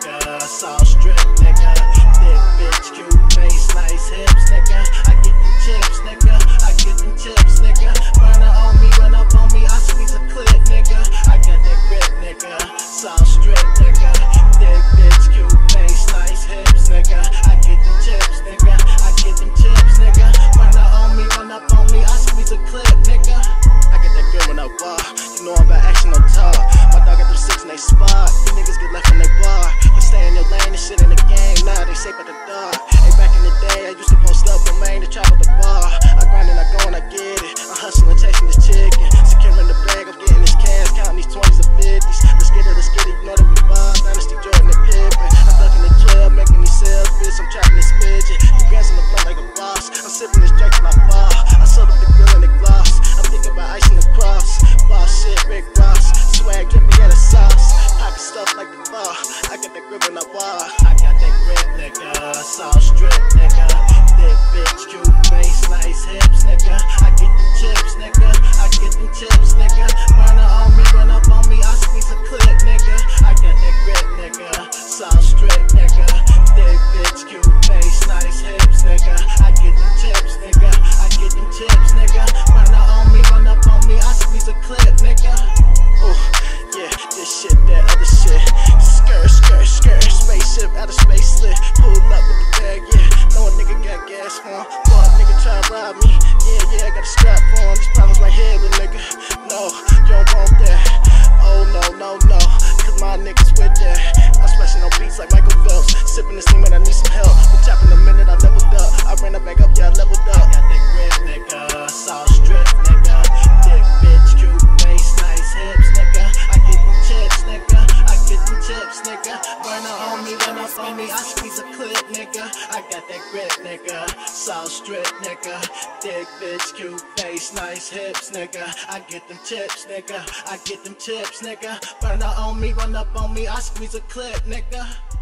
nigga. Saw strip, nigga. Thick bitch, cute face, nice hips, nigga. me. Yeah, yeah, I got a strap on. These problems right here, little nigga. No, you don't want that. Oh, no, no, no. Cause my niggas with that. I'm smashing on beats like Michael Phelps. Sipping this thing, man, I need some help. on me, I squeeze a clip, nigga. I got that grip, nigga. South strip, nigga. Thick bitch, cute face, nice hips, nigga. I get them chips, nigga. I get them chips, nigga. Burner on me, run up on me, I squeeze a clip, nigga.